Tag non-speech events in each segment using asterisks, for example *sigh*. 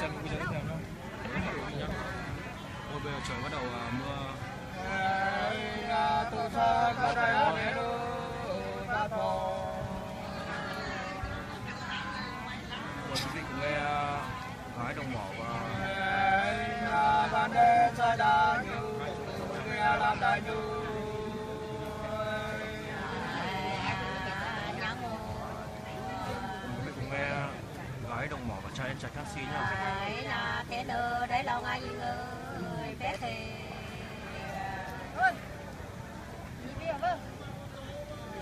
đăng ký đón xem video tiếp Ôi bây giờ trời bắt đầu uh, mưa. Mời quý vị cùng nghe à, gái đồng mỏ và quý trai ăn chạch taxi nhá đấy là thế nữ đấy là ngay người bé thì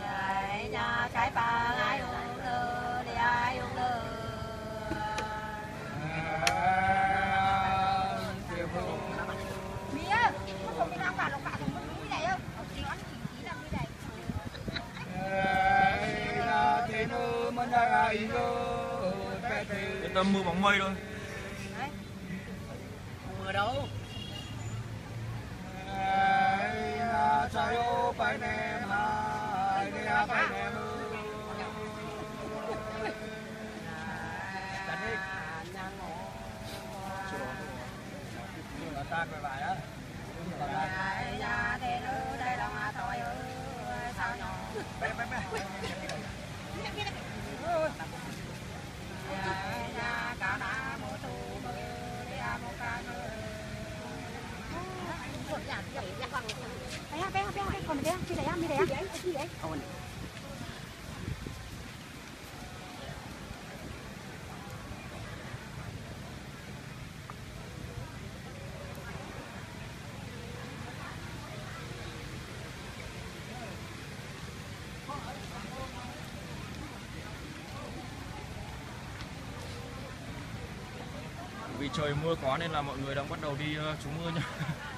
đấy là cái bà ai uống lơ đi ai uống lơ Mía, có không đi đang vào lọc cả thằng nó núi này không? Thì nó chỉ chỉ là như này. Yên tâm mưa bóng mây thôi. Mưa đâu đấy. Là thế nữ đấy là mà thôi. ơi sao nhỏ đấy là Vì trời mưa quá nên là mọi người đang bắt đầu đi ờ, trú mưa nhá. *laughs*